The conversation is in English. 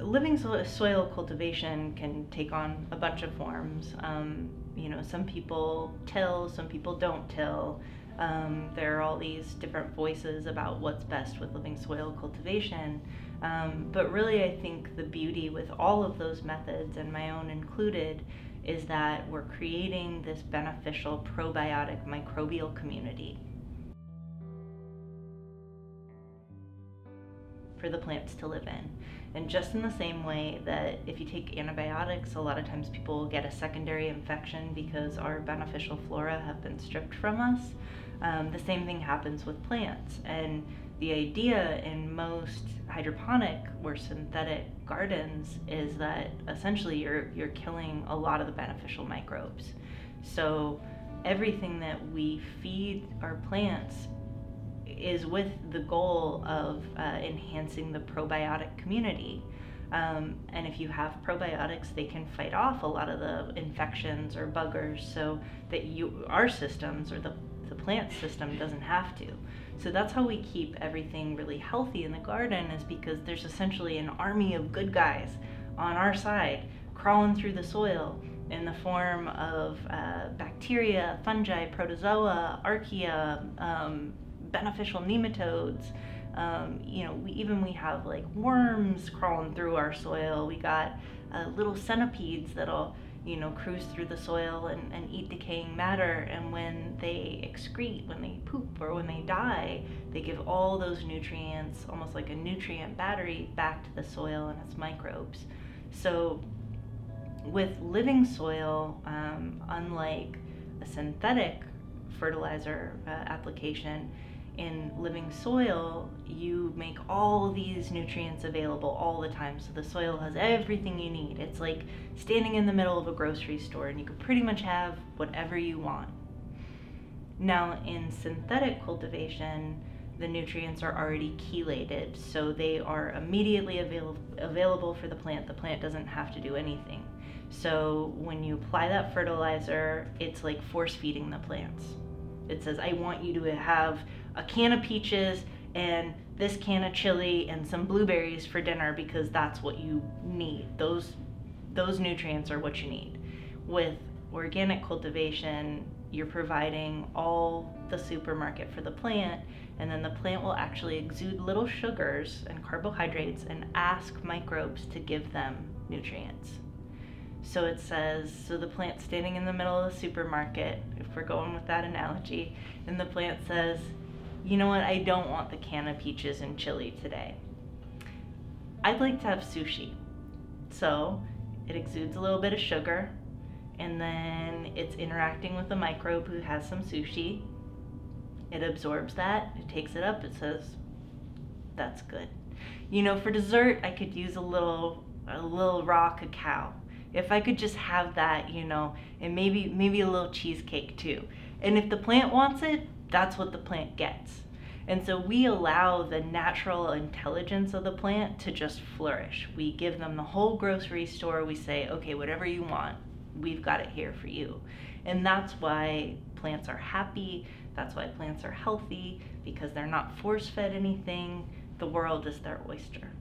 living soil cultivation can take on a bunch of forms. Um, you know, some people till, some people don't till. Um, there are all these different voices about what's best with living soil cultivation. Um, but really, I think the beauty with all of those methods, and my own included, is that we're creating this beneficial probiotic microbial community. For the plants to live in. And just in the same way that if you take antibiotics, a lot of times people get a secondary infection because our beneficial flora have been stripped from us, um, the same thing happens with plants. And the idea in most hydroponic or synthetic gardens is that essentially you're you're killing a lot of the beneficial microbes. So everything that we feed our plants is with the goal of uh, enhancing the probiotic community. Um, and if you have probiotics, they can fight off a lot of the infections or buggers so that you, our systems or the, the plant system doesn't have to. So that's how we keep everything really healthy in the garden is because there's essentially an army of good guys on our side crawling through the soil in the form of uh, bacteria, fungi, protozoa, archaea, um, beneficial nematodes. Um, you know, we even we have like worms crawling through our soil. We got uh, little centipedes that'll you know cruise through the soil and, and eat decaying matter. And when they excrete, when they poop, or when they die, they give all those nutrients, almost like a nutrient battery, back to the soil and its microbes. So with living soil, um, unlike a synthetic fertilizer uh, application, in living soil, you make all these nutrients available all the time. So the soil has everything you need. It's like standing in the middle of a grocery store and you can pretty much have whatever you want. Now, in synthetic cultivation, the nutrients are already chelated, so they are immediately avail- available for the plant. The plant doesn't have to do anything. So when you apply that fertilizer, it's like force feeding the plants. It says, I want you to have a can of peaches and this can of chili and some blueberries for dinner because that's what you need. Those those nutrients are what you need. With organic cultivation, you're providing all the supermarket for the plant and then the plant will actually exude little sugars and carbohydrates and ask microbes to give them nutrients. So it says, so the plant's standing in the middle of the supermarket, we're going with that analogy, and the plant says, you know what, I don't want the can of peaches and chili today. I'd like to have sushi. So it exudes a little bit of sugar, and then it's interacting with a microbe who has some sushi. It absorbs that, it takes it up, it says, that's good. You know, for dessert, I could use a little a little raw cacao. If I could just have that, you know, and maybe maybe a little cheesecake too. And if the plant wants it, that's what the plant gets. And so we allow the natural intelligence of the plant to just flourish. We give them the whole grocery store. We say, okay, whatever you want, we've got it here for you. And that's why plants are happy. That's why plants are healthy because they're not force fed anything. The world is their oyster.